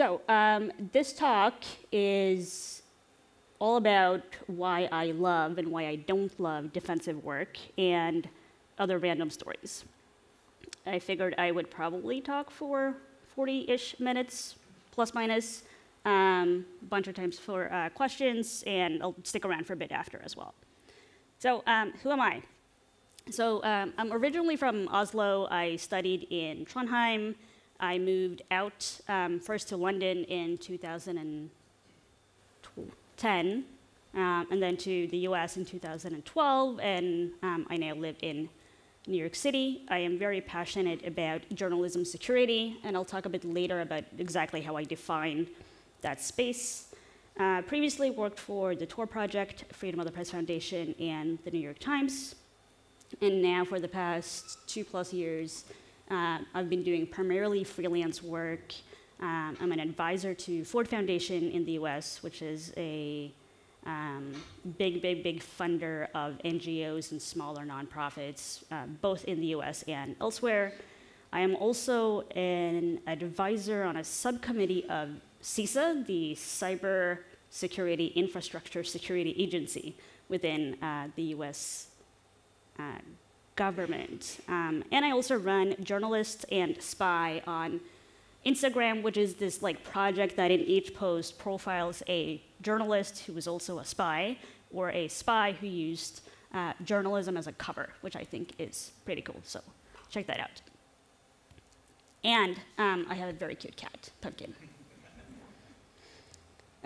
So um, this talk is all about why I love and why I don't love defensive work and other random stories. I figured I would probably talk for 40-ish minutes, plus minus, a um, bunch of times for uh, questions, and I'll stick around for a bit after as well. So um, who am I? So um, I'm originally from Oslo. I studied in Trondheim. I moved out um, first to London in 2010, um, and then to the US in 2012, and um, I now live in New York City. I am very passionate about journalism security, and I'll talk a bit later about exactly how I define that space. Uh, previously worked for the Tor Project, Freedom of the Press Foundation, and the New York Times. And now for the past two plus years, uh, I've been doing primarily freelance work. Um, I'm an advisor to Ford Foundation in the US, which is a um, big, big, big funder of NGOs and smaller nonprofits, uh, both in the US and elsewhere. I am also an advisor on a subcommittee of CISA, the Cyber Security Infrastructure Security Agency within uh, the US uh, government. Um, and I also run Journalist and Spy on Instagram, which is this like project that in each post profiles a journalist who was also a spy or a spy who used uh, journalism as a cover, which I think is pretty cool. So check that out. And um, I have a very cute cat, Pumpkin.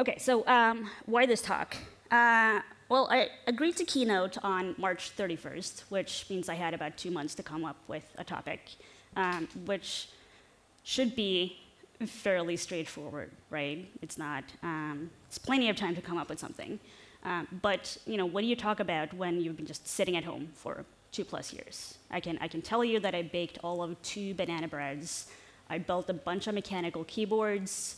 Okay, so um, why this talk? Uh, well, I agreed to keynote on March 31st, which means I had about two months to come up with a topic, um, which should be fairly straightforward, right? It's not, um, it's plenty of time to come up with something. Um, but, you know, what do you talk about when you've been just sitting at home for two plus years? I can, I can tell you that I baked all of two banana breads. I built a bunch of mechanical keyboards.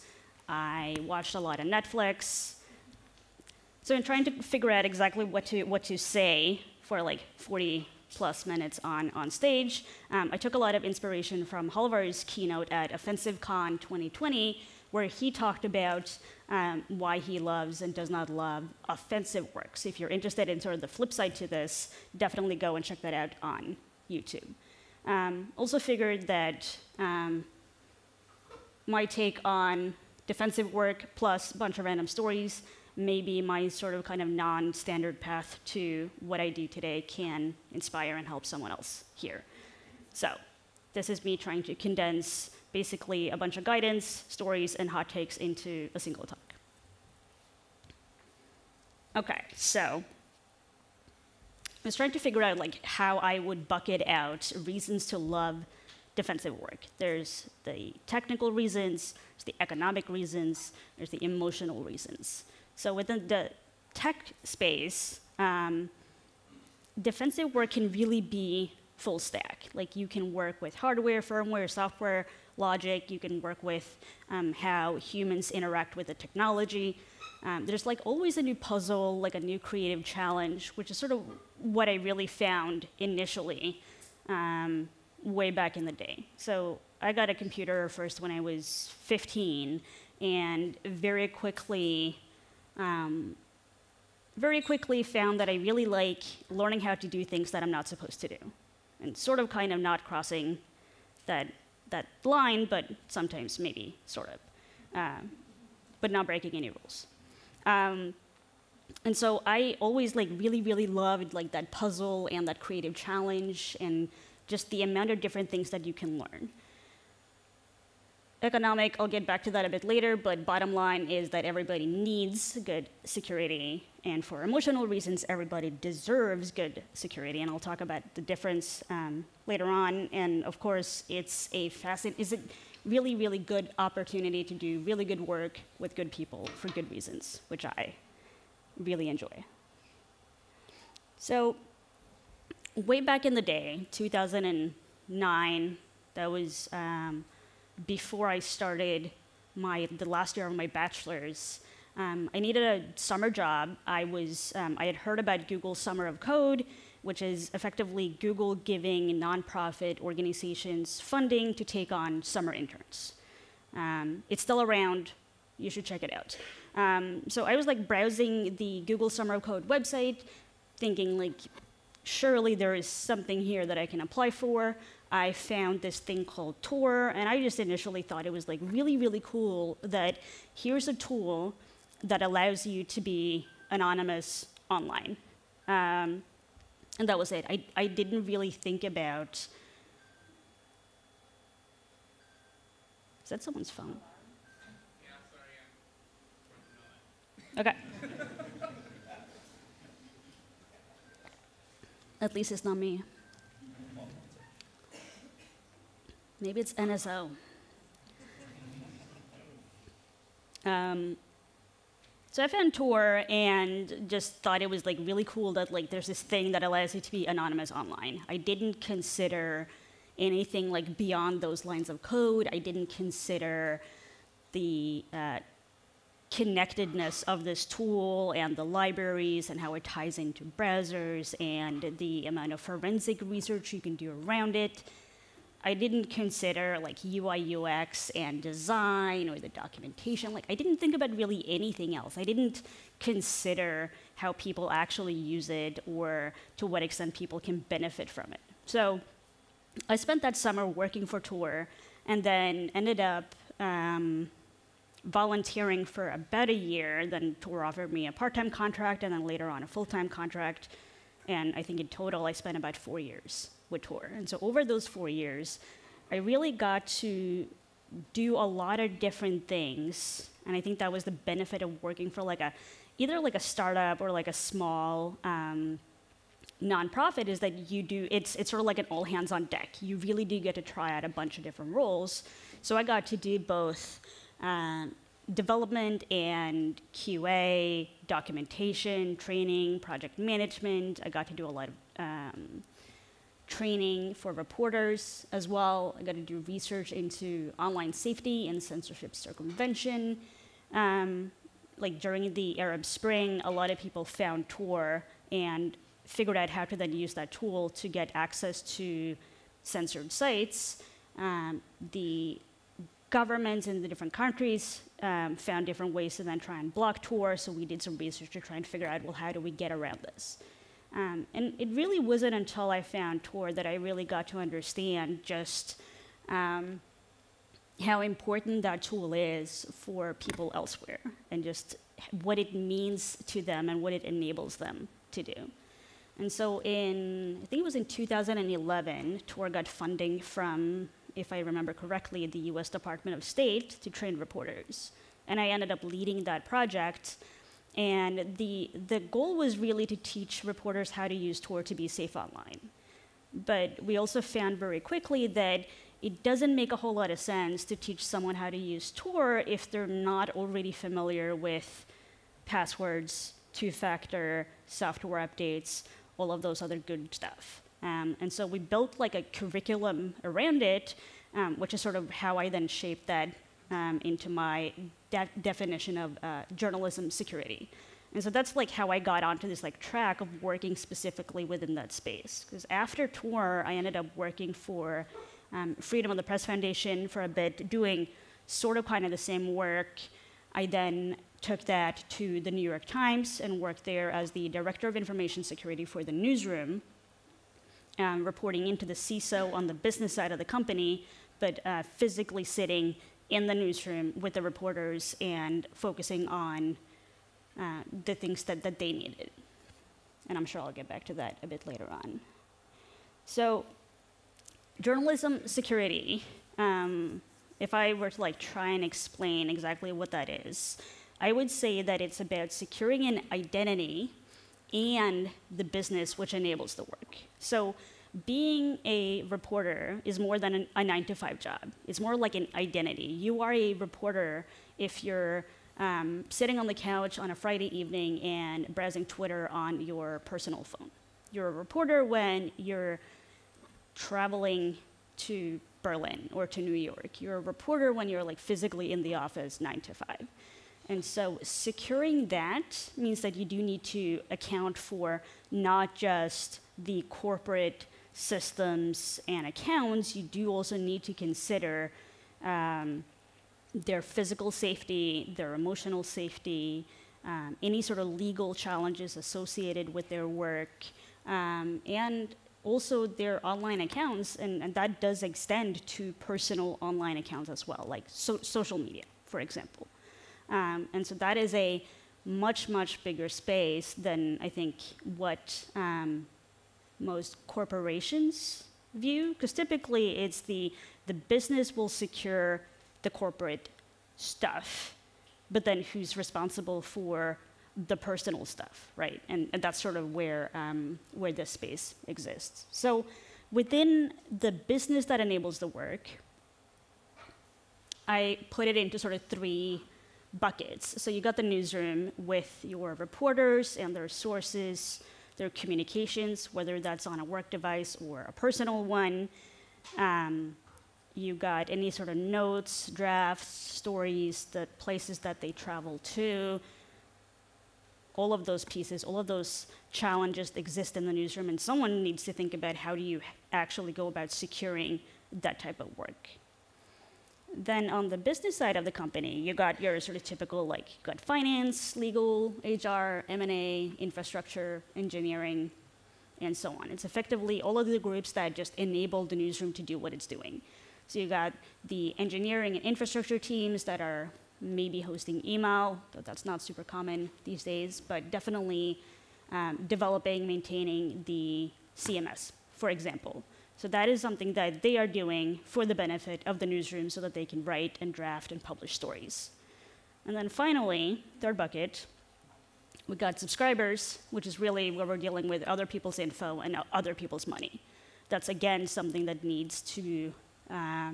I watched a lot of Netflix. So in trying to figure out exactly what to, what to say for like 40 plus minutes on, on stage. Um, I took a lot of inspiration from Halvar's keynote at OffensiveCon 2020, where he talked about um, why he loves and does not love offensive works. So if you're interested in sort of the flip side to this, definitely go and check that out on YouTube. Um, also figured that um, my take on defensive work plus a bunch of random stories maybe my sort of kind of non-standard path to what I do today can inspire and help someone else here. So this is me trying to condense basically a bunch of guidance, stories, and hot takes into a single talk. Okay, so I was trying to figure out like how I would bucket out reasons to love defensive work. There's the technical reasons, there's the economic reasons, there's the emotional reasons. So within the tech space, um, defensive work can really be full stack. Like you can work with hardware, firmware, software, logic. You can work with um, how humans interact with the technology. Um, there's like always a new puzzle, like a new creative challenge, which is sort of what I really found initially um, way back in the day. So I got a computer first when I was 15, and very quickly um, very quickly found that I really like learning how to do things that I'm not supposed to do, and sort of kind of not crossing that, that line, but sometimes maybe sort of, uh, but not breaking any rules. Um, and so I always like really, really loved like that puzzle and that creative challenge and just the amount of different things that you can learn economic, I'll get back to that a bit later, but bottom line is that everybody needs good security, and for emotional reasons, everybody deserves good security, and I'll talk about the difference um, later on. And of course, it's a facet, is a really, really good opportunity to do really good work with good people for good reasons, which I really enjoy. So, way back in the day, 2009, that was um, before I started my, the last year of my bachelor's. Um, I needed a summer job. I, was, um, I had heard about Google Summer of Code, which is effectively Google giving nonprofit organizations funding to take on summer interns. Um, it's still around. You should check it out. Um, so I was like browsing the Google Summer of Code website, thinking like, surely there is something here that I can apply for. I found this thing called Tor, and I just initially thought it was like really, really cool that here's a tool that allows you to be anonymous online. Um, and that was it. I, I didn't really think about. Is that someone's phone? Okay. At least it's not me. Maybe it's NSO. Um, so I found Tor and just thought it was like really cool that like there's this thing that allows you to be anonymous online. I didn't consider anything like beyond those lines of code. I didn't consider the uh, connectedness of this tool and the libraries and how it ties into browsers and the amount of forensic research you can do around it. I didn't consider like UI UX and design or the documentation. Like I didn't think about really anything else. I didn't consider how people actually use it or to what extent people can benefit from it. So I spent that summer working for Tor and then ended up um, volunteering for about a year. Then Tor offered me a part-time contract and then later on a full-time contract. And I think in total I spent about four years with Tor. And so over those four years, I really got to do a lot of different things. And I think that was the benefit of working for like a, either like a startup or like a small um, nonprofit is that you do, it's, it's sort of like an all hands on deck. You really do get to try out a bunch of different roles. So I got to do both um, development and QA, documentation, training, project management. I got to do a lot of um, training for reporters as well. I got to do research into online safety and censorship circumvention. Um, like during the Arab Spring, a lot of people found Tor and figured out how to then use that tool to get access to censored sites. Um, the governments in the different countries um, found different ways to then try and block Tor, so we did some research to try and figure out, well, how do we get around this? Um, and it really wasn't until I found Tor that I really got to understand just um, how important that tool is for people elsewhere and just what it means to them and what it enables them to do. And so in, I think it was in 2011, Tor got funding from, if I remember correctly, the US Department of State to train reporters. And I ended up leading that project and the, the goal was really to teach reporters how to use Tor to be safe online. But we also found very quickly that it doesn't make a whole lot of sense to teach someone how to use Tor if they're not already familiar with passwords, two factor, software updates, all of those other good stuff. Um, and so we built like a curriculum around it, um, which is sort of how I then shaped that um, into my de definition of uh, journalism security. And so that's like how I got onto this like track of working specifically within that space. Because after Tor, I ended up working for um, Freedom of the Press Foundation for a bit, doing sort of kind of the same work. I then took that to the New York Times and worked there as the Director of Information Security for the newsroom, um, reporting into the CISO on the business side of the company, but uh, physically sitting in the newsroom with the reporters and focusing on uh, the things that, that they needed. And I'm sure I'll get back to that a bit later on. So, journalism security, um, if I were to like try and explain exactly what that is, I would say that it's about securing an identity and the business which enables the work. So being a reporter is more than an, a nine to five job. It's more like an identity. You are a reporter if you're um, sitting on the couch on a Friday evening and browsing Twitter on your personal phone. You're a reporter when you're traveling to Berlin or to New York. You're a reporter when you're like physically in the office nine to five. And so securing that means that you do need to account for not just the corporate systems and accounts, you do also need to consider um, their physical safety, their emotional safety, um, any sort of legal challenges associated with their work, um, and also their online accounts, and, and, that does extend to personal online accounts as well, like so social media, for example. Um, and so that is a much, much bigger space than I think what um, most corporations view, because typically it's the, the business will secure the corporate stuff, but then who's responsible for the personal stuff, right? And, and that's sort of where, um, where this space exists. So within the business that enables the work, I put it into sort of three buckets. So you got the newsroom with your reporters and their sources, their communications, whether that's on a work device or a personal one. Um, you got any sort of notes, drafts, stories, the places that they travel to. All of those pieces, all of those challenges exist in the newsroom, and someone needs to think about how do you actually go about securing that type of work. Then on the business side of the company, you got your sort of typical like you got finance, legal, HR, M&A, infrastructure, engineering, and so on. It's effectively all of the groups that just enable the newsroom to do what it's doing. So you got the engineering and infrastructure teams that are maybe hosting email, though that's not super common these days, but definitely um, developing, maintaining the CMS, for example. So that is something that they are doing for the benefit of the newsroom so that they can write and draft and publish stories. And then finally, third bucket, we got subscribers, which is really where we're dealing with other people's info and other people's money. That's again something that needs to uh,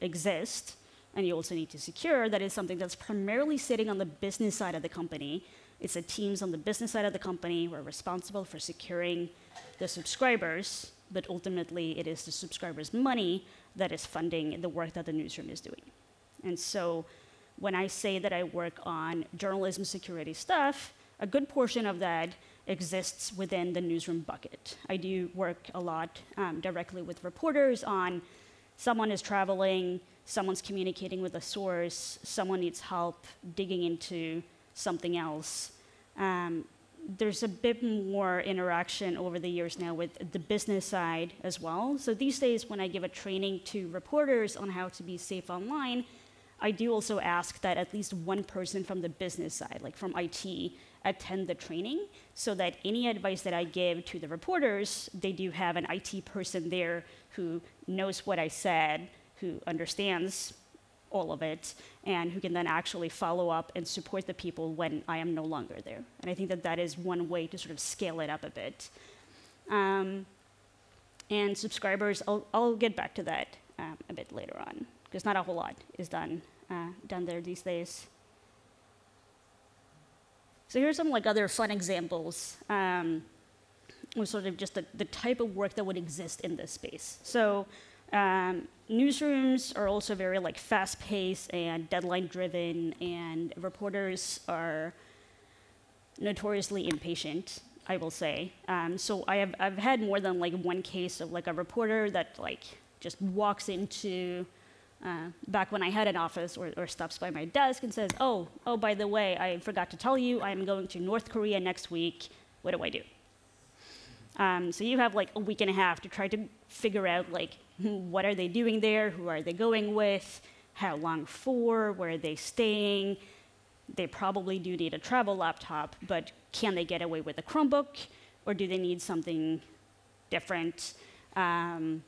exist, and you also need to secure. That is something that's primarily sitting on the business side of the company. It's the teams on the business side of the company who are responsible for securing the subscribers but ultimately it is the subscribers' money that is funding the work that the newsroom is doing. And so when I say that I work on journalism security stuff, a good portion of that exists within the newsroom bucket. I do work a lot um, directly with reporters on someone is traveling, someone's communicating with a source, someone needs help digging into something else. Um, there's a bit more interaction over the years now with the business side as well. So these days, when I give a training to reporters on how to be safe online, I do also ask that at least one person from the business side, like from IT, attend the training so that any advice that I give to the reporters, they do have an IT person there who knows what I said, who understands all of it and who can then actually follow up and support the people when I am no longer there. And I think that that is one way to sort of scale it up a bit. Um, and subscribers, I'll, I'll, get back to that um, a bit later on because not a whole lot is done uh, done there these days. So here's some like other fun examples um, of sort of just the, the type of work that would exist in this space. So um, newsrooms are also very like fast-paced and deadline-driven, and reporters are notoriously impatient. I will say. Um, so I have I've had more than like one case of like a reporter that like just walks into uh, back when I had an office or, or stops by my desk and says, "Oh, oh, by the way, I forgot to tell you, I am going to North Korea next week. What do I do?" Um, so you have like a week and a half to try to figure out like what are they doing there, who are they going with, how long for, where are they staying. They probably do need a travel laptop, but can they get away with a Chromebook, or do they need something different? Um,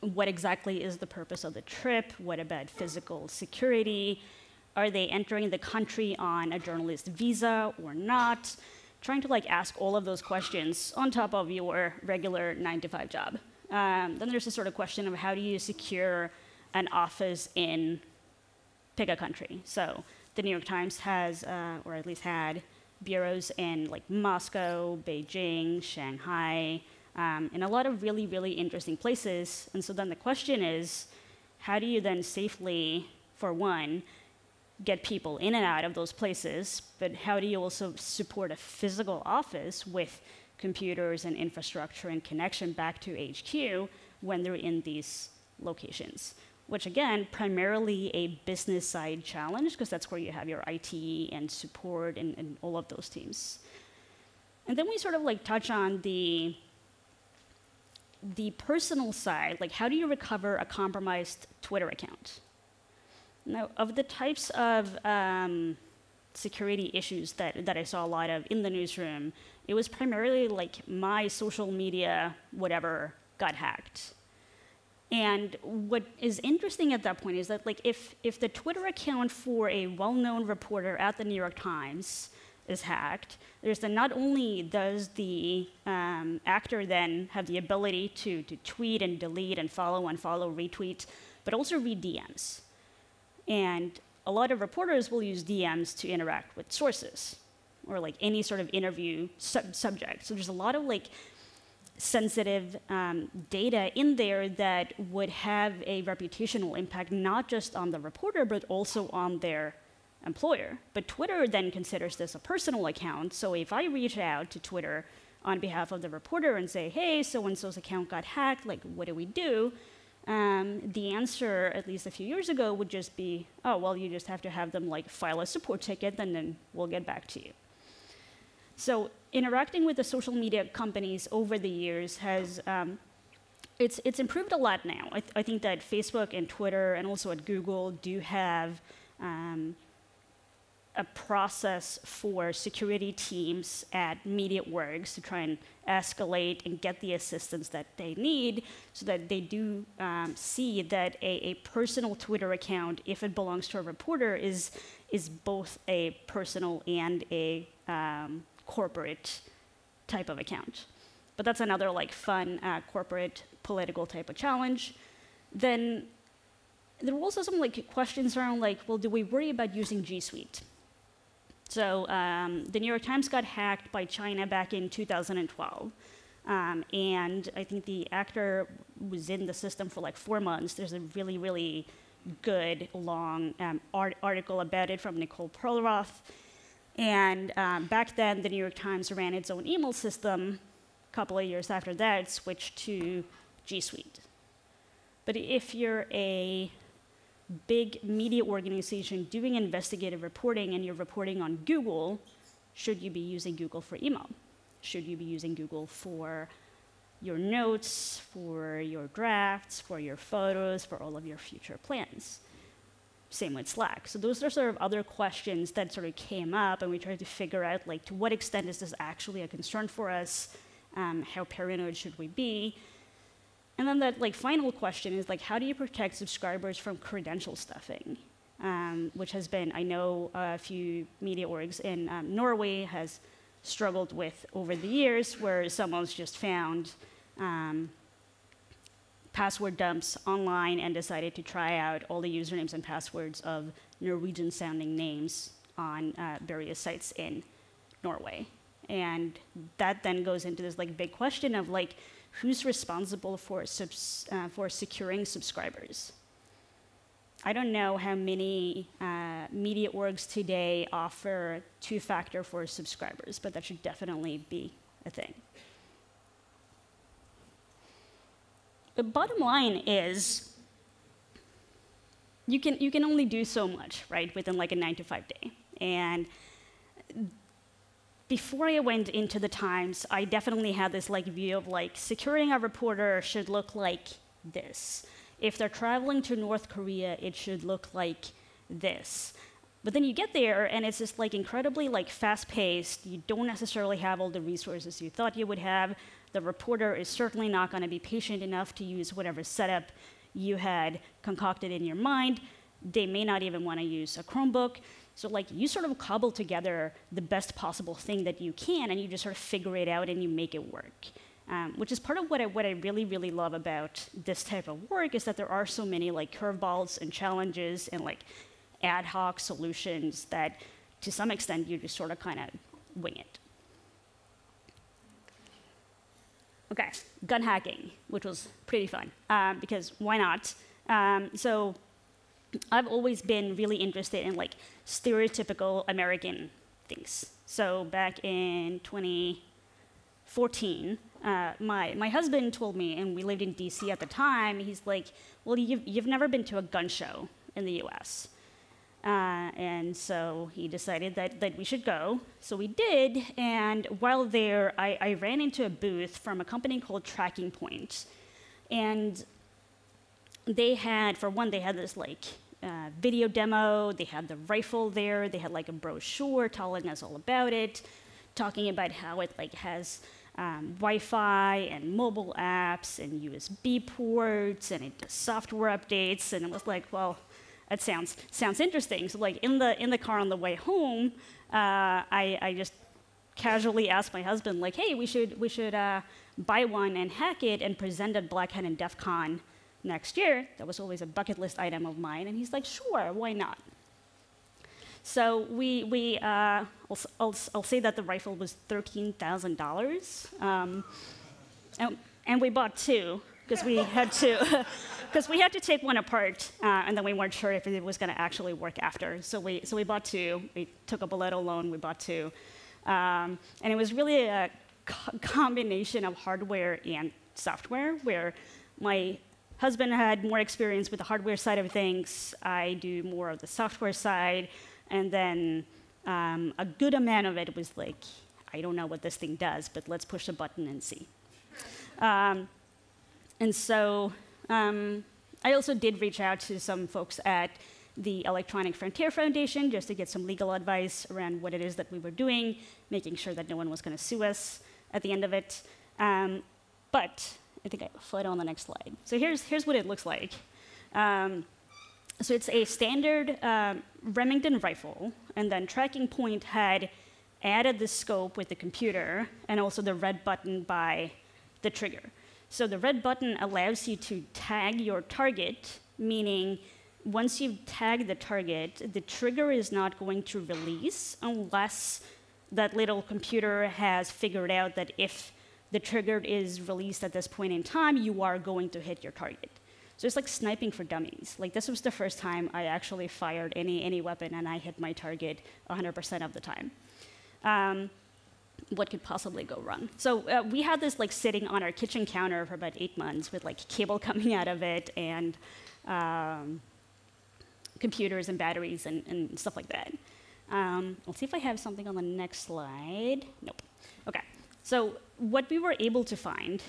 what exactly is the purpose of the trip? What about physical security? Are they entering the country on a journalist visa or not? Trying to like ask all of those questions on top of your regular nine to five job. Um, then there's a sort of question of how do you secure an office in pick a country. So the New York Times has, uh, or at least had, bureaus in like Moscow, Beijing, Shanghai, um, in a lot of really, really interesting places. And so then the question is, how do you then safely, for one, get people in and out of those places, but how do you also support a physical office with computers and infrastructure and connection back to HQ when they're in these locations. which again, primarily a business side challenge, because that's where you have your IT and support and, and all of those teams. And then we sort of like touch on the the personal side, like how do you recover a compromised Twitter account? Now, of the types of um, security issues that, that I saw a lot of in the newsroom, it was primarily like my social media, whatever, got hacked. And what is interesting at that point is that like if, if the Twitter account for a well-known reporter at the New York Times is hacked, there's the, not only does the um, actor then have the ability to, to tweet and delete and follow, and follow, retweet, but also read DMs. And a lot of reporters will use DMs to interact with sources or like any sort of interview sub subject. So there's a lot of like sensitive um, data in there that would have a reputational impact, not just on the reporter, but also on their employer. But Twitter then considers this a personal account. So if I reach out to Twitter on behalf of the reporter and say, hey, so and so's account got hacked, like, what do we do? Um, the answer, at least a few years ago, would just be, oh, well, you just have to have them like file a support ticket, and then we'll get back to you. So interacting with the social media companies over the years has um, it's, it's improved a lot now. I, th I, think that Facebook and Twitter and also at Google do have um, a process for security teams at media orgs to try and escalate and get the assistance that they need so that they do um, see that a, a, personal Twitter account, if it belongs to a reporter, is, is both a personal and a um, corporate type of account. But that's another like fun uh, corporate political type of challenge. Then there were also some like questions around like, well, do we worry about using G Suite? So um, the New York Times got hacked by China back in 2012. Um, and I think the actor was in the system for like four months. There's a really, really good long um, art article about it from Nicole Perlroth. And um, back then, the New York Times ran its own email system. A couple of years after that, it switched to G Suite. But if you're a big media organization doing investigative reporting and you're reporting on Google, should you be using Google for email? Should you be using Google for your notes, for your drafts, for your photos, for all of your future plans? Same with Slack. So those are sort of other questions that sort of came up, and we tried to figure out like to what extent is this actually a concern for us? Um, how paranoid should we be? And then that like final question is like, how do you protect subscribers from credential stuffing? Um, which has been, I know a few media orgs in um, Norway has struggled with over the years, where someone's just found um, password dumps online and decided to try out all the usernames and passwords of Norwegian sounding names on uh, various sites in Norway. And that then goes into this like big question of like, who's responsible for, uh, for securing subscribers? I don't know how many uh, media orgs today offer two-factor for subscribers, but that should definitely be a thing. The bottom line is you can, you can only do so much, right, within like a nine to five day. And before I went into the Times, I definitely had this like view of like securing a reporter should look like this. If they're traveling to North Korea, it should look like this. But then you get there and it's just like incredibly like fast paced. You don't necessarily have all the resources you thought you would have. The reporter is certainly not going to be patient enough to use whatever setup you had concocted in your mind. They may not even want to use a Chromebook. So like you sort of cobble together the best possible thing that you can, and you just sort of figure it out and you make it work. Um, which is part of what I, what I really, really love about this type of work is that there are so many like curveballs and challenges and like ad hoc solutions that to some extent you just sort of kind of wing it. Okay, gun hacking, which was pretty fun um, because why not? Um, so I've always been really interested in like stereotypical American things. So back in 2014, uh, my, my husband told me, and we lived in DC at the time, he's like, Well, you've, you've never been to a gun show in the US. Uh, and so he decided that, that we should go. So we did, and while there, I, I ran into a booth from a company called Tracking Point. And they had, for one, they had this like uh, video demo, they had the rifle there, they had like a brochure telling us all about it, talking about how it like has um, Wi-Fi and mobile apps and USB ports and it does software updates. And it was like, well, that sounds sounds interesting. So like in the in the car on the way home, uh, I, I just casually asked my husband like, hey, we should we should uh, buy one and hack it and present at Black Hat and DEF CON next year. That was always a bucket list item of mine. And he's like, sure, why not? So we, we uh, I'll, I'll, I'll, say that the rifle was $13,000. Um, and, and we bought two because we had to because we had to take one apart uh, and then we weren't sure if it was going to actually work after. So we so we bought two. We took a Boleto loan we bought two. Um, and it was really a co combination of hardware and software where my husband had more experience with the hardware side of things i do more of the software side and then um, a good amount of it was like i don't know what this thing does but let's push a button and see. Um, and so um, I also did reach out to some folks at the Electronic Frontier Foundation just to get some legal advice around what it is that we were doing, making sure that no one was going to sue us at the end of it. Um, but I think I a on the next slide. So here's, here's what it looks like. Um, so it's a standard um, Remington rifle, and then Tracking Point had added the scope with the computer and also the red button by the trigger. So the red button allows you to tag your target, meaning once you've tagged the target, the trigger is not going to release unless that little computer has figured out that if the trigger is released at this point in time, you are going to hit your target. So it's like sniping for dummies. Like this was the first time I actually fired any, any weapon and I hit my target 100% of the time. Um, what could possibly go wrong? So uh, we had this like sitting on our kitchen counter for about eight months with like cable coming out of it and um, computers and batteries and, and stuff like that. Um, let's see if I have something on the next slide. Nope. Okay. So what we were able to find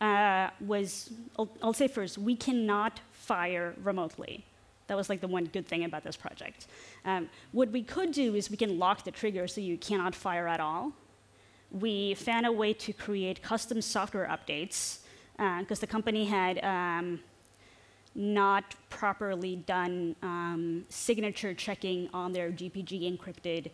uh, was, I'll, I'll say first, we cannot fire remotely. That was like the one good thing about this project. Um, what we could do is we can lock the trigger so you cannot fire at all we found a way to create custom software updates because uh, the company had um, not properly done um, signature checking on their GPG encrypted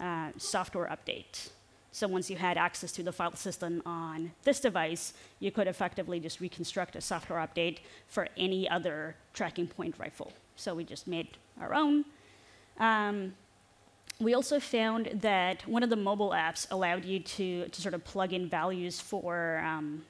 uh, software update. So once you had access to the file system on this device, you could effectively just reconstruct a software update for any other tracking point rifle. So we just made our own. Um, we also found that one of the mobile apps allowed you to, to sort of plug in values for um,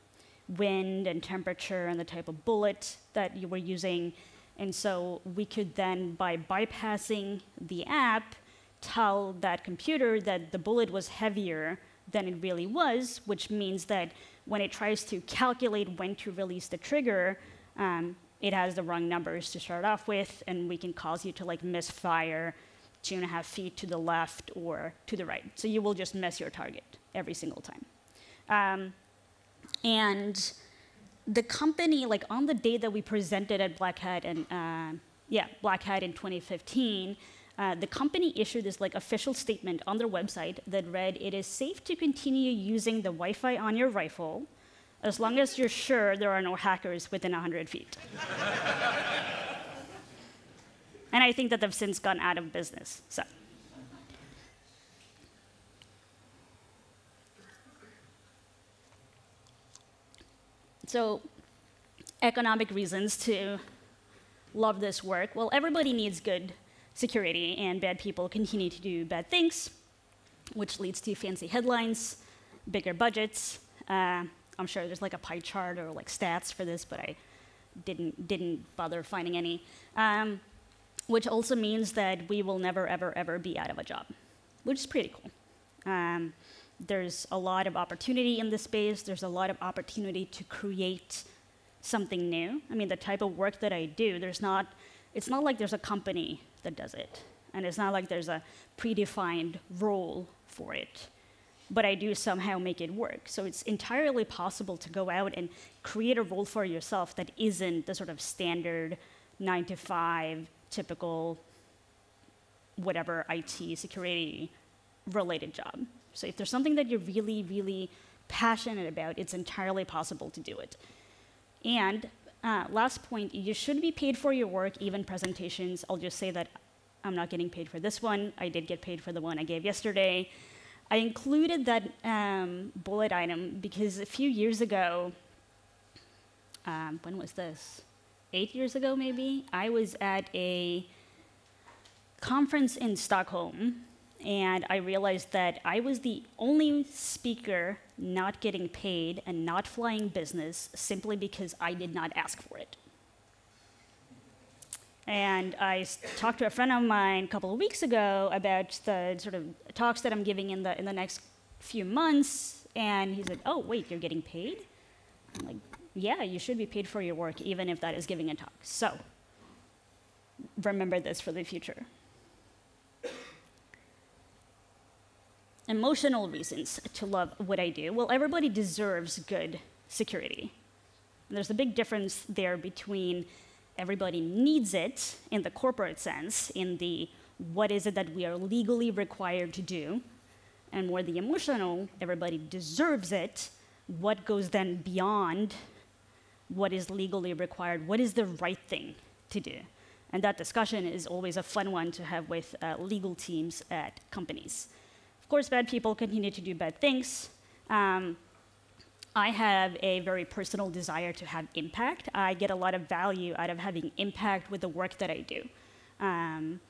wind and temperature and the type of bullet that you were using. And so we could then, by bypassing the app, tell that computer that the bullet was heavier than it really was, which means that when it tries to calculate when to release the trigger, um, it has the wrong numbers to start off with, and we can cause you to like misfire two and a half feet to the left or to the right. So you will just miss your target every single time. Um, and the company, like on the day that we presented at Black Hat and uh, yeah, Black Hat in 2015, uh, the company issued this like official statement on their website that read, "It is safe to continue using the Wi-Fi on your rifle, as long as you're sure there are no hackers within 100 feet." And I think that they've since gone out of business. So. So, economic reasons to love this work. Well, everybody needs good security, and bad people continue to do bad things, which leads to fancy headlines, bigger budgets. Uh, I'm sure there's like a pie chart or like stats for this, but I didn't didn't bother finding any. Um, which also means that we will never, ever, ever be out of a job, which is pretty cool. Um, there's a lot of opportunity in this space. There's a lot of opportunity to create something new. I mean, the type of work that I do, there's not, it's not like there's a company that does it. And it's not like there's a predefined role for it. But I do somehow make it work. So it's entirely possible to go out and create a role for yourself that isn't the sort of standard nine to five, typical, whatever IT security related job. So if there's something that you're really, really passionate about, it's entirely possible to do it. And uh, last point, you should be paid for your work, even presentations. I'll just say that I'm not getting paid for this one. I did get paid for the one I gave yesterday. I included that um, bullet item because a few years ago, um, when was this? Eight years ago, maybe, I was at a conference in Stockholm and I realized that I was the only speaker not getting paid and not flying business simply because I did not ask for it. And I talked to a friend of mine a couple of weeks ago about the sort of talks that I'm giving in the, in the next few months, and he said, Oh, wait, you're getting paid? I'm like, Yeah, you should be paid for your work, even if that is giving a talk. So remember this for the future. emotional reasons to love what I do. Well, everybody deserves good security. And there's a big difference there between everybody needs it in the corporate sense, in the what is it that we are legally required to do, and more the emotional, everybody deserves it. What goes then beyond what is legally required? What is the right thing to do? And that discussion is always a fun one to have with uh, legal teams at companies Of course, bad people continue to do bad things. Um, I have a very personal desire to have impact. I get a lot of value out of having impact with the work that I do. Um,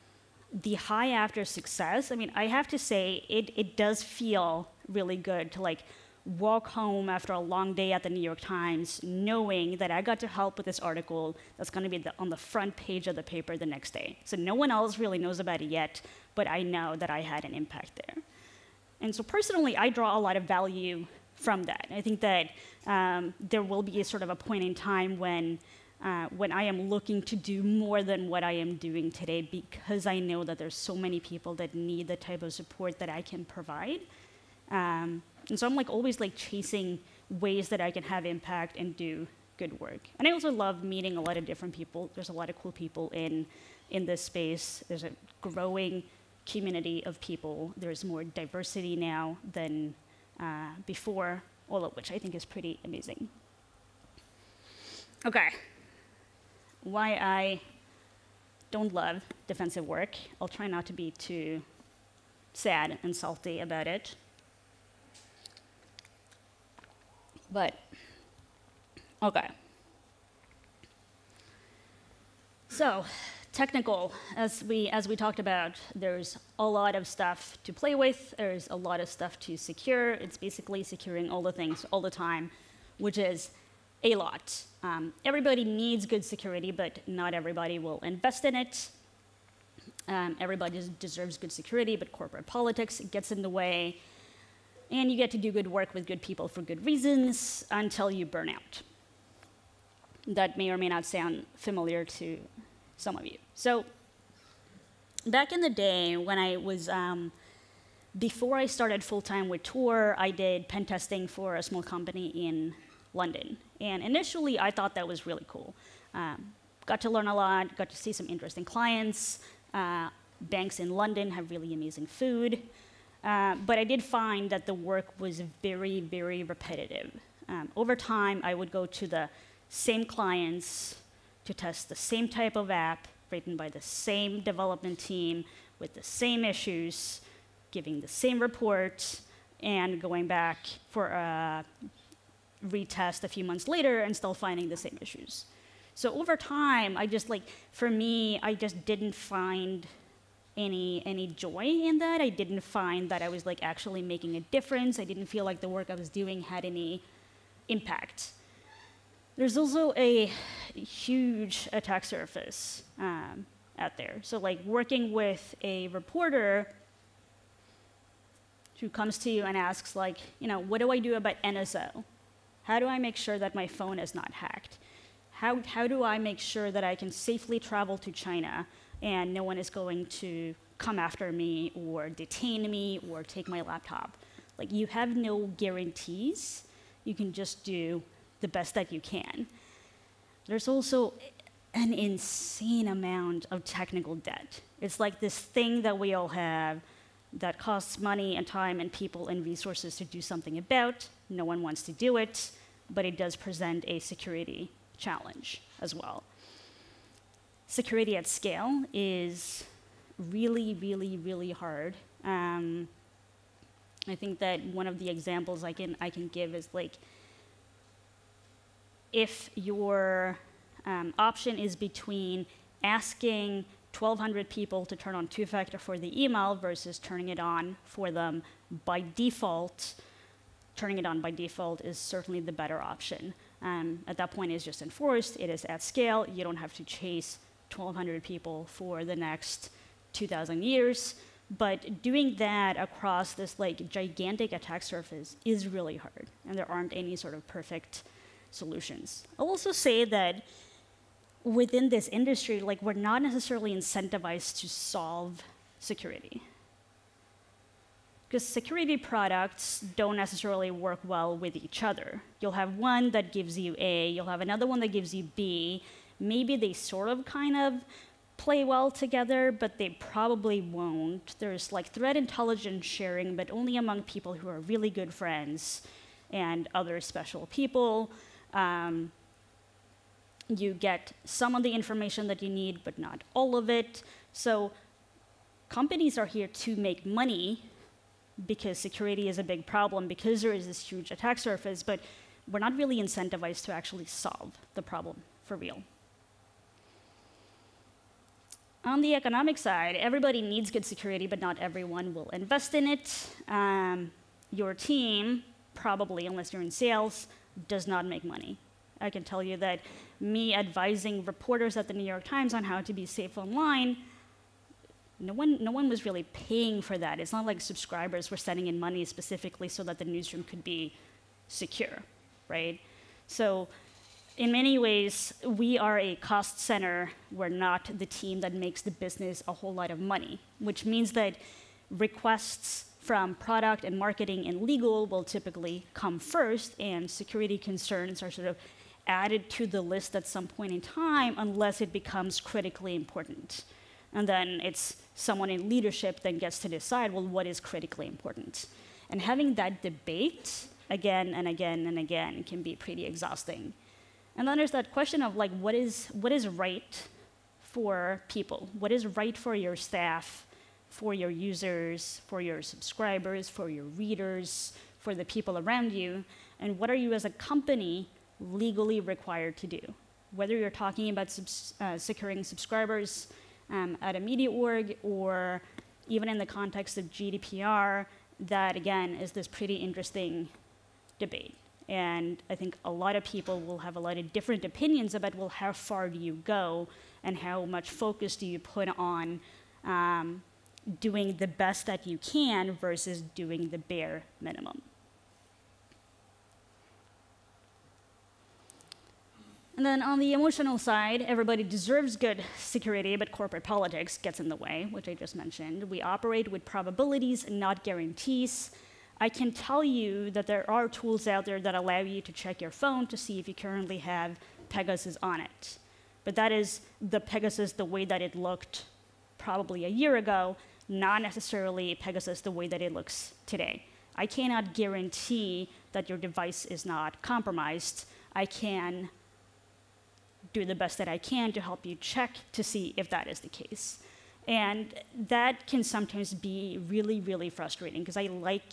the high after success, I mean, I have to say, it, it does feel really good to like walk home after a long day at the New York Times knowing that I got to help with this article that's going to be the, on the front page of the paper the next day. So no one else really knows about it yet, but I know that I had an impact there. And so personally, I draw a lot of value from that. I think that um, there will be a sort of a point in time when, uh, when I am looking to do more than what I am doing today because I know that there's so many people that need the type of support that I can provide. Um, and so I'm like always like chasing ways that I can have impact and do good work. And I also love meeting a lot of different people. There's a lot of cool people in in this space. There's a growing community of people. There's more diversity now than uh, before, all of which I think is pretty amazing. Okay, why I don't love defensive work. I'll try not to be too sad and salty about it. But, okay. So, technical, as we, as we talked about, there's a lot of stuff to play with. There's a lot of stuff to secure. It's basically securing all the things all the time, which is a lot. Um, everybody needs good security, but not everybody will invest in it. Um, everybody deserves good security, but corporate politics gets in the way. And you get to do good work with good people for good reasons until you burn out. That may or may not sound familiar to some of you. So back in the day when I was, um, before I started full time with Tor, I did pen testing for a small company in London. And initially, I thought that was really cool. Um, got to learn a lot, got to see some interesting clients. Uh, banks in London have really amazing food. Uh, but I did find that the work was very, very repetitive. Um, over time, I would go to the same clients to test the same type of app written by the same development team with the same issues, giving the same report, and going back for a retest a few months later and still finding the same issues. So over time, I just like, for me, I just didn't find any any joy in that. I didn't find that I was like actually making a difference. I didn't feel like the work I was doing had any impact. There's also a huge attack surface um, out there. So like working with a reporter who comes to you and asks, like, you know, what do I do about NSO? How do I make sure that my phone is not hacked? How, how do I make sure that I can safely travel to China and no one is going to come after me or detain me or take my laptop? Like, you have no guarantees. You can just do the best that you can. There's also an insane amount of technical debt. It's like this thing that we all have that costs money and time and people and resources to do something about. No one wants to do it, but it does present a security challenge as well. Security at scale is really, really, really hard. Um, I think that one of the examples I can, I can give is like if your um, option is between asking 1,200 people to turn on two-factor for the email versus turning it on for them by default, turning it on by default is certainly the better option. Um, at that point, it's just enforced. It is at scale. You don't have to chase 1,200 people for the next 2,000 years. But doing that across this like gigantic attack surface is really hard, and there aren't any sort of perfect solutions. I'll also say that within this industry, like we're not necessarily incentivized to solve security. Because security products don't necessarily work well with each other. You'll have one that gives you A, you'll have another one that gives you B. Maybe they sort of kind of play well together, but they probably won't. There's like threat intelligence sharing, but only among people who are really good friends and other special people. Um, you get some of the information that you need, but not all of it. So companies are here to make money because security is a big problem, because there is this huge attack surface, but we're not really incentivized to actually solve the problem for real. On the economic side, everybody needs good security, but not everyone will invest in it. Um, your team, probably, unless you're in sales, does not make money. I can tell you that me advising reporters at the New York Times on how to be safe online, no one, no one was really paying for that. It's not like subscribers were sending in money specifically so that the newsroom could be secure, right? So in many ways, we are a cost center. We're not the team that makes the business a whole lot of money, which means that requests from product and marketing and legal will typically come first, and security concerns are sort of added to the list at some point in time unless it becomes critically important. And then it's someone in leadership that gets to decide, well, what is critically important? And having that debate again and again and again can be pretty exhausting. And then there's that question of like, what is, what is right for people? What is right for your staff, for your users, for your subscribers, for your readers, for the people around you? And what are you as a company legally required to do. Whether you're talking about subs uh, securing subscribers um, at a media org or even in the context of GDPR, that again is this pretty interesting debate. And I think a lot of people will have a lot of different opinions about, well, how far do you go and how much focus do you put on um, doing the best that you can versus doing the bare minimum. And then on the emotional side, everybody deserves good security, but corporate politics gets in the way, which I just mentioned. We operate with probabilities and not guarantees. I can tell you that there are tools out there that allow you to check your phone to see if you currently have Pegasus on it. But that is the Pegasus the way that it looked probably a year ago, not necessarily Pegasus the way that it looks today. I cannot guarantee that your device is not compromised. I can do the best that I can to help you check to see if that is the case. And that can sometimes be really, really frustrating because I like,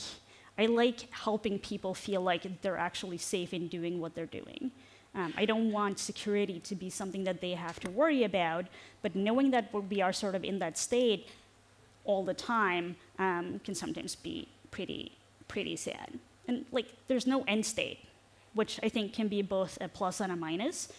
I like helping people feel like they're actually safe in doing what they're doing. Um, I don't want security to be something that they have to worry about, but knowing that we are sort of in that state all the time um, can sometimes be pretty, pretty sad. And like, there's no end state, which I think can be both a plus and a minus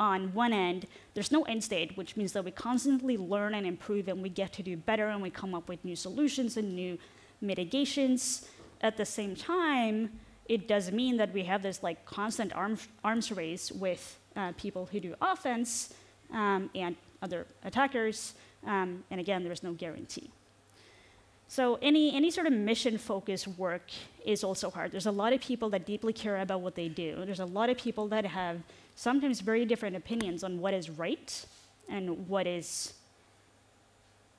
on one end, there's no end state, which means that we constantly learn and improve and we get to do better and we come up with new solutions and new mitigations. At the same time, it does mean that we have this like constant arms, arms race with uh, people who do offense um, and other attackers. Um, and again, there's no guarantee. So any, any sort of mission-focused work is also hard. There's a lot of people that deeply care about what they do. There's a lot of people that have sometimes very different opinions on what is right and what is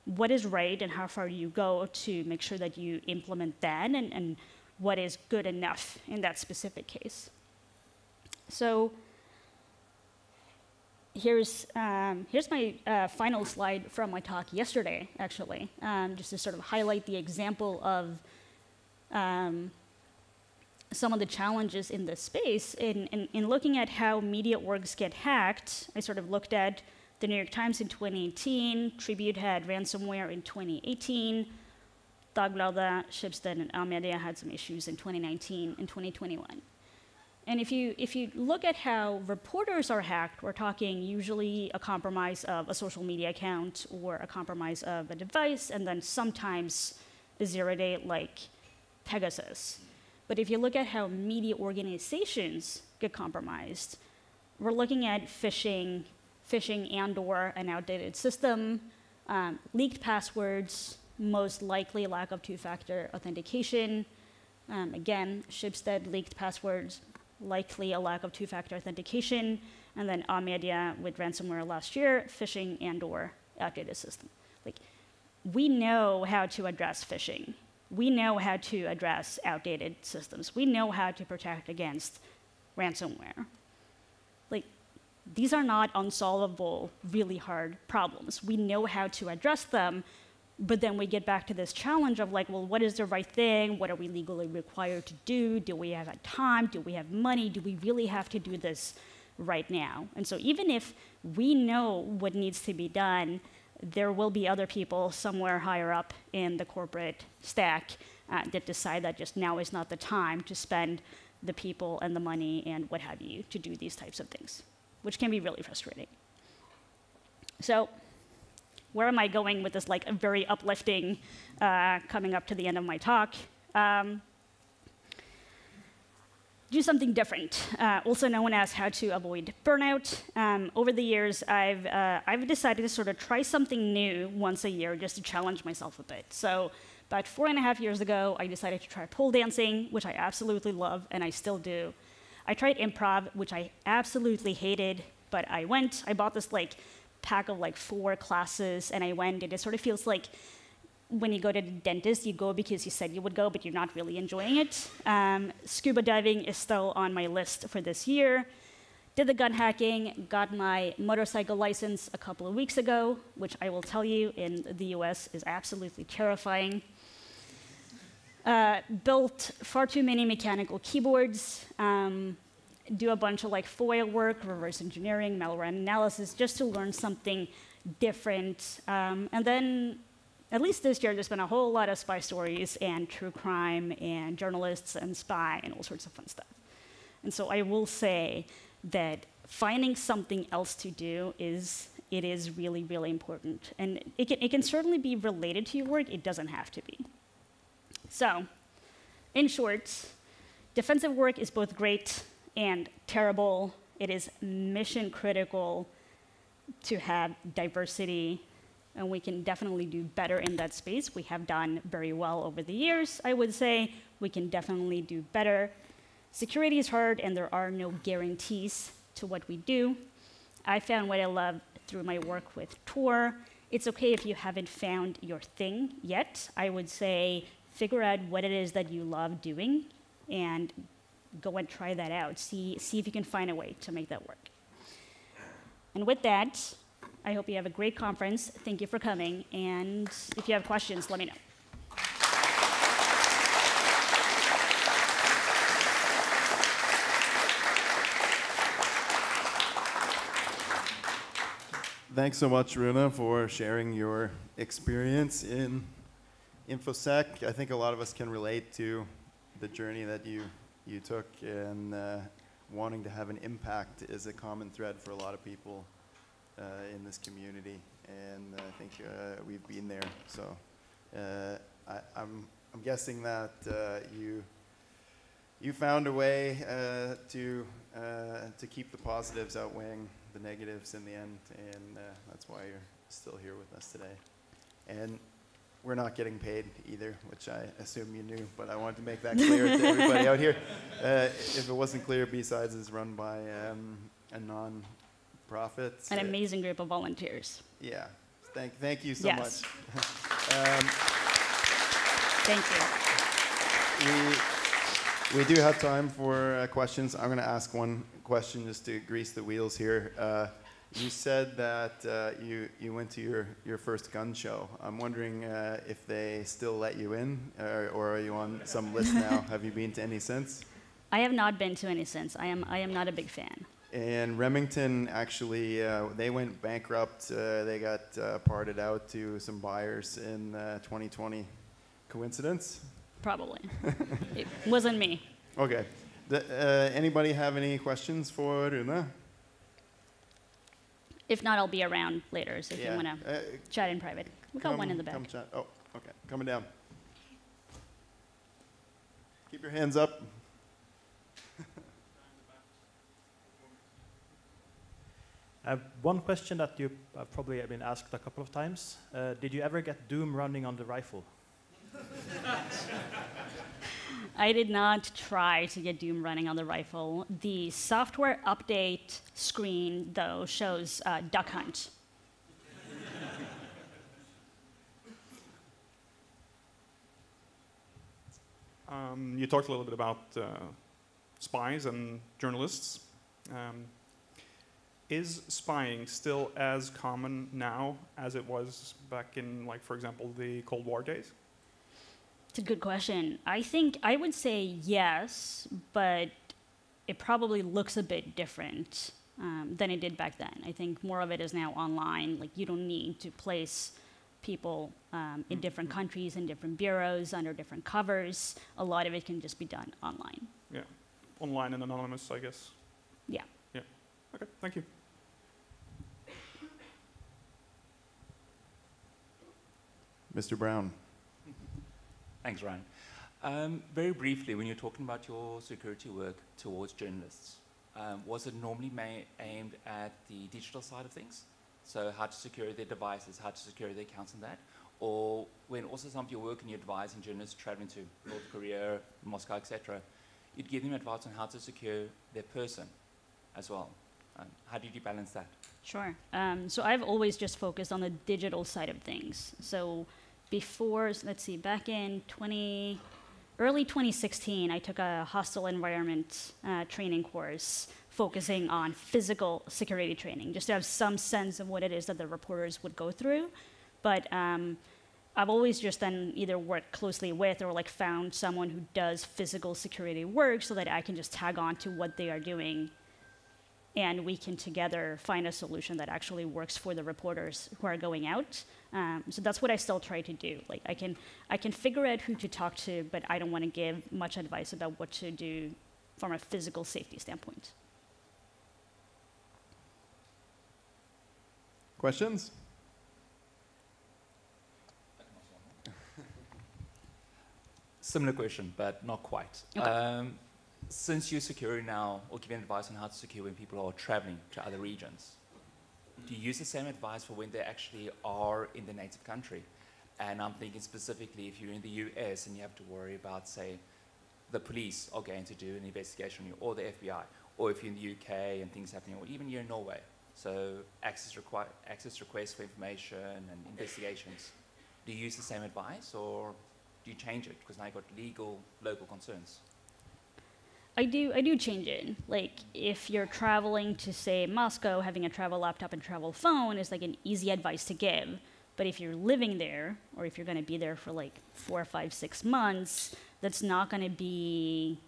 what is right and how far you go to make sure that you implement that and, and what is good enough in that specific case. So here's, um, here's my uh, final slide from my talk yesterday, actually, um, just to sort of highlight the example of um, some of the challenges in this space. In, in, in, looking at how media orgs get hacked, I sort of looked at the New York Times in 2018, Tribune had ransomware in 2018, Dagbladet, Schibsted, and Amedia had some issues in 2019 and 2021. And if you, if you look at how reporters are hacked, we're talking usually a compromise of a social media account or a compromise of a device, and then sometimes a zero day like Pegasus. But if you look at how media organizations get compromised, we're looking at phishing, phishing and or an outdated system, um, leaked passwords, most likely lack of two-factor authentication, um, again, Schibsted leaked passwords, likely a lack of two-factor authentication, and then Amedia with ransomware last year, phishing and or outdated system. Like, we know how to address phishing. We know how to address outdated systems. We know how to protect against ransomware. These are not unsolvable, really hard problems. We know how to address them, but then we get back to this challenge of like, well, what is the right thing? What are we legally required to do? Do we have time? Do we have money? Do we really have to do this right now? And so even if we know what needs to be done, there will be other people somewhere higher up in the corporate stack uh, that decide that just now is not the time to spend the people and the money and what have you to do these types of things, which can be really frustrating. So where am I going with this like a very uplifting uh, coming up to the end of my talk? Um, do something different, uh, also known as how to avoid burnout. Um, over the years, I've, uh, I've decided to sort of try something new once a year just to challenge myself a bit. So about four and a half years ago, I decided to try pole dancing, which I absolutely love, and I still do. I tried improv, which I absolutely hated, but I went, I bought this like pack of like four classes, and I went, and it sort of feels like when you go to the dentist, you go because you said you would go, but you're not really enjoying it. Um, scuba diving is still on my list for this year. Did the gun hacking, got my motorcycle license a couple of weeks ago, which I will tell you in the US is absolutely terrifying. Uh, built far too many mechanical keyboards. Um, do a bunch of like FOIA work, reverse engineering, malware analysis, just to learn something different. Um, and then, at least this year, there's been a whole lot of spy stories and true crime and journalists and spy and all sorts of fun stuff. And so I will say that finding something else to do is it is really, really important. And it can, it can certainly be related to your work, it doesn't have to be. So, in short, defensive work is both great and terrible. It is mission critical to have diversity, and we can definitely do better in that space. We have done very well over the years, I would say. We can definitely do better. Security is hard, and there are no guarantees to what we do. I found what I love through my work with Tor. It's okay if you haven't found your thing yet. I would say figure out what it is that you love doing and go and try that out. See, see if you can find a way to make that work. And with that, I hope you have a great conference. Thank you for coming. And if you have questions, let me know. Thanks so much, Rune, for sharing your experience in InfoSec. I think a lot of us can relate to the journey that you you took and uh, wanting to have an impact is a common thread for a lot of people uh, in this community, and I think uh, we've been there. So uh, I, am I'm guessing that uh, you you found a way uh, to uh, to keep the positives outweighing the negatives in the end, and uh, that's why you're still here with us today. And we're not getting paid either, which I assume you knew, but I wanted to make that clear to everybody out here. Uh, if it wasn't clear, B-Sides is run by um, a non-profit. An amazing group of volunteers. Yeah. Thank, thank you so Yes. much. um, Thank you. we, we do have time for uh, questions. I'm going to ask one question just to grease the wheels here. Uh, you said that uh, you, you went to your, your first gun show. I'm wondering uh, if they still let you in, or, or are you on some list now? have you been to any since? I have not been to any since. I am, I am not a big fan. And Remington actually, uh, they went bankrupt. Uh, they got uh, parted out to some buyers in uh, 2020. Coincidence? Probably. it wasn't me. Okay. The, uh, anybody have any questions for Runa? If not, I'll be around later. So if you want to Uh, chat in private, we got one in the back. Come chat. Oh, okay. Coming down. Keep your hands up. I have one question that you have probably been asked a couple of times. Uh, did you ever get Doom running on the rifle? I did not try to get Doom running on the rifle. The software update screen, though, shows uh, Duck Hunt. Um, you talked a little bit about uh, spies and journalists. Um, is spying still as common now as it was back in, like, for example, the Cold War days? It's a good question. I think I would say yes, but it probably looks a bit different um, than it did back then. I think more of it is now online. Like you don't need to place people um, in different countries in different bureaus under different covers. A lot of it can just be done online. Yeah, online and anonymous, I guess. Yeah. Yeah. Okay, thank you. Mr. Brown. Thanks, Ryan. Um, very briefly, when you're talking about your security work towards journalists, um, was it normally ma- aimed at the digital side of things? So how to secure their devices, how to secure their accounts and that? Or when also some of your work and you're advising journalists traveling to North Korea, Moscow, etc., you'd give them advice on how to secure their person as well. Um, how did you balance that? Sure. Um, so I've always just focused on the digital side of things. So before, let's see, back in 20, early 2016, I took a hostile environment uh, training course focusing on physical security training, just to have some sense of what it is that the reporters would go through. But um, I've always just then either worked closely with or like found someone who does physical security work so that I can just tag on to what they are doing and we can together find a solution that actually works for the reporters who are going out. Um, so that's what I still try to do. Like I can, I can figure out who to talk to, but I don't want to give much advice about what to do from a physical safety standpoint. Questions? Similar question, but not quite. Okay. Um, since you're securing now, or giving advice on how to secure when people are traveling to other regions, do you use the same advice for when they actually are in the native country? And I'm thinking specifically if you're in the US and you have to worry about, say, the police are going to do an investigation on you, or the FBI, or if you're in the UK and things happening, or even you're in Norway. So access, requi- access requests for information and investigations. Do you use the same advice, or do you change it because now you've got legal local concerns? I do, I do change it. Like if you're traveling to say Moscow, having a travel laptop and travel phone is like an easy advice to give. But if you're living there, or if you're going to be there for like four, five, six months, that's not going to be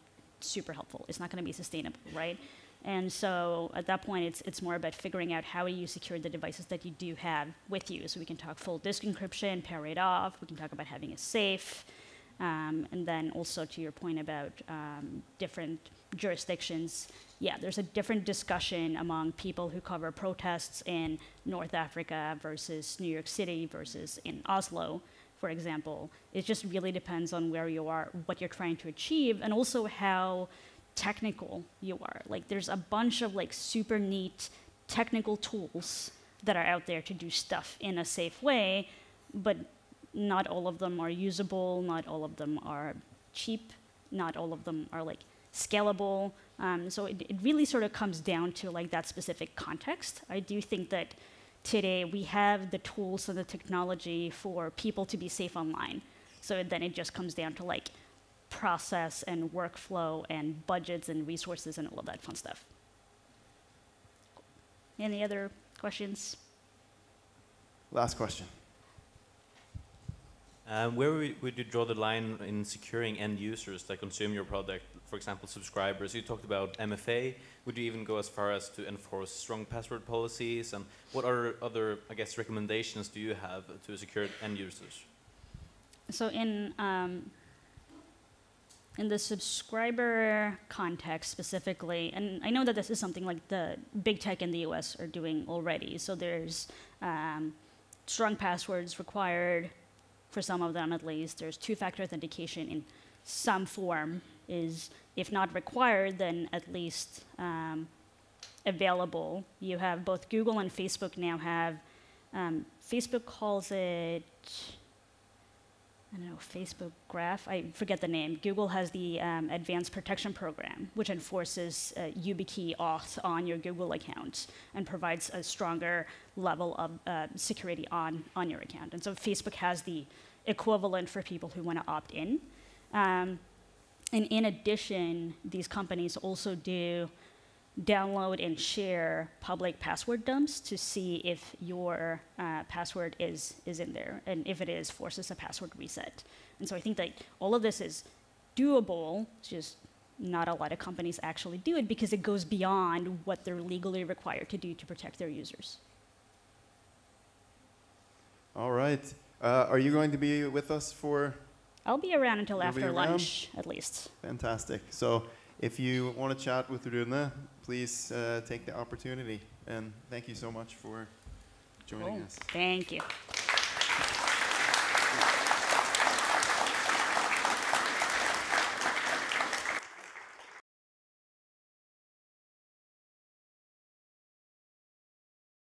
super helpful. It's not going to be sustainable, right? And so at that point, it's, it's more about figuring out how do you secure the devices that you do have with you. So we can talk full disk encryption, pair it off. We can talk about having a safe. Um, and then also to your point about um, different jurisdictions, yeah, there's a different discussion among people who cover protests in North Africa versus New York City versus in Oslo for example. It just really depends on where you are, what you're trying to achieve, and also how technical you are. Like there's a bunch of like super neat technical tools that are out there to do stuff in a safe way, but not all of them are usable, not all of them are cheap, not all of them are like scalable. Um, so it, it really sort of comes down to like that specific context. I do think that today we have the tools and the technology for people to be safe online. So then it just comes down to like process and workflow and budgets and resources and all of that fun stuff. Any other questions? Last question. Um, where would you draw the line in securing end users that consume your product? For example, subscribers. You talked about MFA. Would you even go as far as to enforce strong password policies? And what other, other I guess, recommendations do you have to secure end users? So in um, in the subscriber context specifically, and I know that this is something like the big tech in the U.S. are doing already. So there's um, strong passwords required for some of them at least. There's two-factor authentication in some form is, if not required, then at least um, available. You have both Google and Facebook now have. Um, Facebook calls it I don't know, Facebook Graph, I forget the name. Google has the um, Advanced Protection Program, which enforces uh, YubiKey auth on your Google account and provides a stronger level of uh, security on, on your account. And so Facebook has the equivalent for people who want to opt in. Um, and in addition, these companies also do download and share public password dumps to see if your uh, password is, is in there. And if it is, forces a password reset. And so I think that all of this is doable, it's just not a lot of companies actually do it because it goes beyond what they're legally required to do to protect their users. All right. Uh, are you going to be with us for I'll be around until You'll after lunch, at least. fantastic? So, if you want to chat with Rune, please uh, take the opportunity. And thank you so much for joining Cool. us. Thank you.